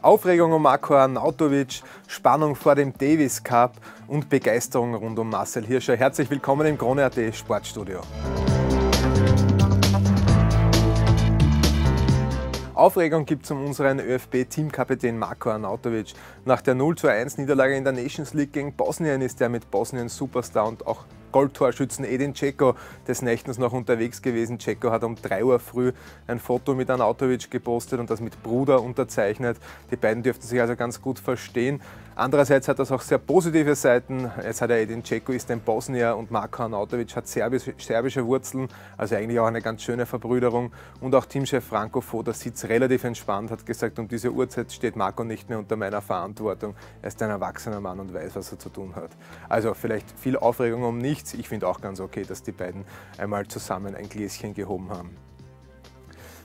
Aufregung um Marko Arnautovic, Spannung vor dem Davis Cup und Begeisterung rund um Marcel Hirscher. Herzlich willkommen im Krone.at Sportstudio. Aufregung gibt es um unseren ÖFB-Teamkapitän Marko Arnautovic. Nach der 0 1 Niederlage in der Nations League gegen Bosnien ist er mit Bosnien Superstar und auch Goldtorschützen Edin Dzeko des Nächtens noch unterwegs gewesen. Dzeko hat um 3 Uhr früh ein Foto mit Anautovic gepostet und das mit Bruder unterzeichnet. Die beiden dürften sich also ganz gut verstehen. Andererseits hat das auch sehr positive Seiten. Jetzt hat er Edin Dzeko, ist ein Bosnier und Marko Anautovic hat serbisch, serbische Wurzeln, also eigentlich auch eine ganz schöne Verbrüderung. Und auch Teamchef Franco Foda sitzt relativ entspannt, hat gesagt, um diese Uhrzeit steht Marco nicht mehr unter meiner Verantwortung. Er ist ein erwachsener Mann und weiß, was er zu tun hat. Also vielleicht viel Aufregung um nichts. Ich finde auch ganz okay, dass die beiden einmal zusammen ein Gläschen gehoben haben.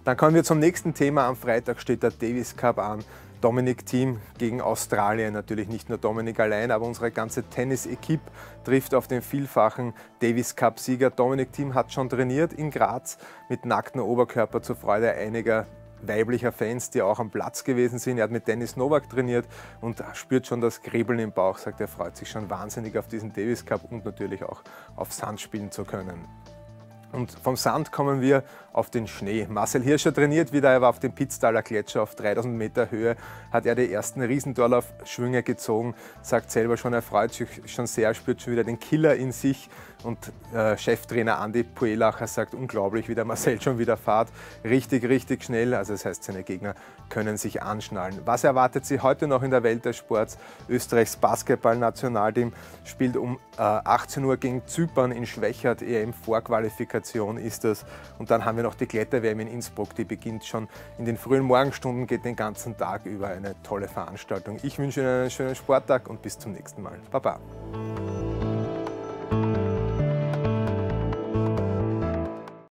Dann kommen wir zum nächsten Thema. Am Freitag steht der Davis Cup an. Dominik Team gegen Australien. Natürlich nicht nur Dominik allein, aber unsere ganze Tennis-Equipe trifft auf den vielfachen Davis Cup-Sieger. Dominik Team hat schon trainiert in Graz mit nacktem Oberkörper zur Freude einiger weiblicher Fans, die auch am Platz gewesen sind. Er hat mit Dennis Novak trainiert und spürt schon das Kribbeln im Bauch, sagt er freut sich schon wahnsinnig auf diesen Davis Cup und natürlich auch auf Sand spielen zu können. Und vom Sand kommen wir auf den Schnee. Marcel Hirscher trainiert wieder, er war auf dem Pitztaler Gletscher auf 3000 Meter Höhe, hat er die ersten Riesendorlauf-Schwünge gezogen, sagt selber schon, er freut sich schon sehr, spürt schon wieder den Killer in sich und äh, Cheftrainer Andi Puelacher sagt, unglaublich, wie der Marcel schon wieder fahrt, richtig, richtig schnell, also das heißt, seine Gegner können sich anschnallen. Was erwartet sie heute noch in der Welt des Sports? Österreichs Basketball-Nationalteam spielt um äh, 18 Uhr gegen Zypern in Schwächert, EM-Vorqualifikation ist das und dann haben wir noch die Kletter-WM in Innsbruck, die beginnt schon in den frühen Morgenstunden, geht den ganzen Tag über eine tolle Veranstaltung. Ich wünsche Ihnen einen schönen Sporttag und bis zum nächsten Mal. Baba.